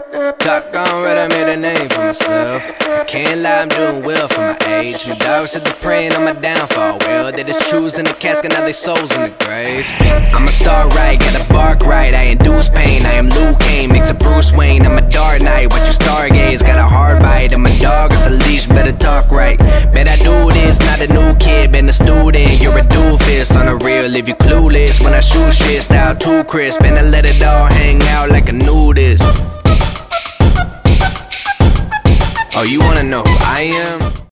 Red, I made a name for myself. I can't lie, I'm doing well for my age. My dogs said they're praying on my downfall. Well, they just choose in the casket, now they souls in the grave. I'm a star right, gotta bark right. I induce pain, I am Liu Kang, makes a Bruce Wayne. I'm a dark knight, watch you stargaze. Got a hard bite, I'm a dog off the leash, better talk right. Bet I do this, not a new kid, been a student. You're a doofus, on the real if you clueless. When I shoot shit, style too crisp, and I let it all hang out Oh, you wanna know who I am?